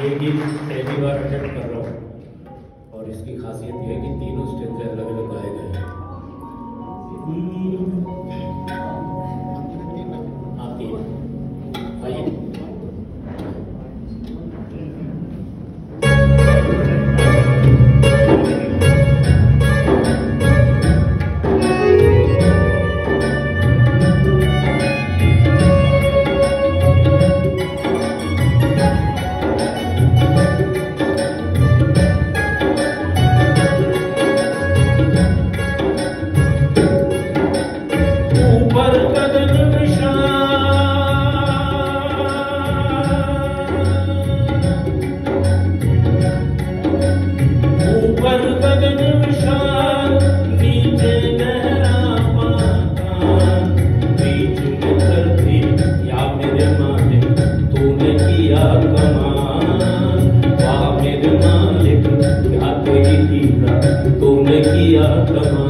ये गीत पहली बार अटेंड कर रहा हूँ। और इसकी खासियत यह है कि मिला तुमने किया कमा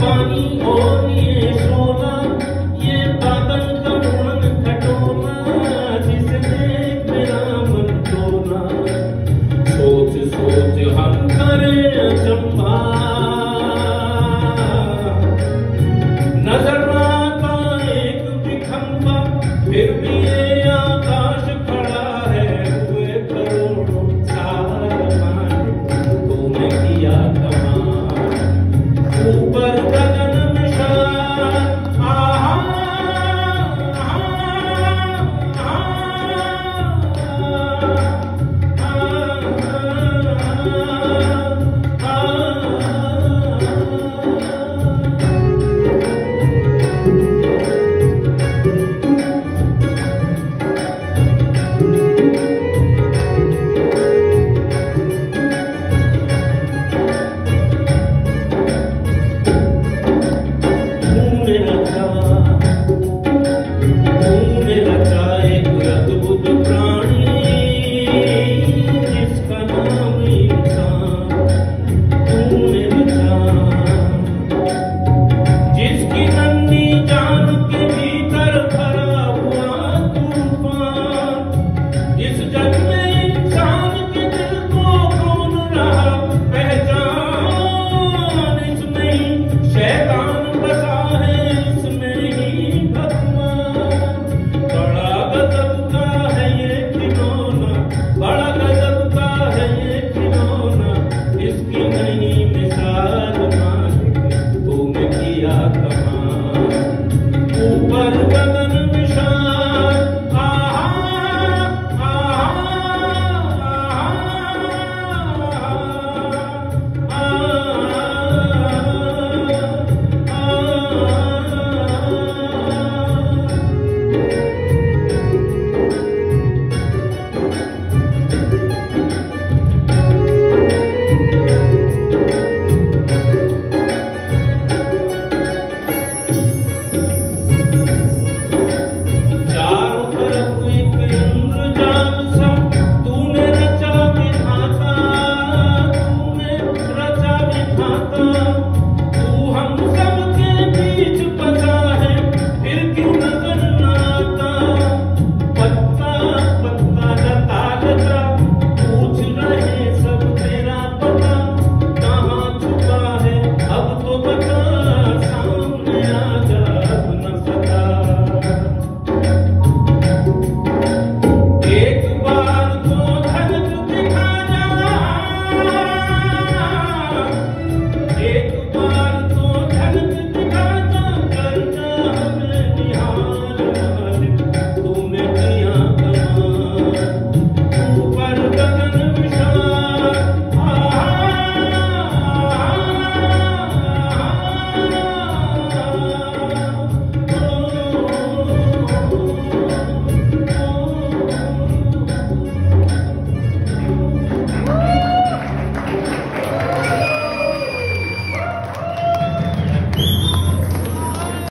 Hari Om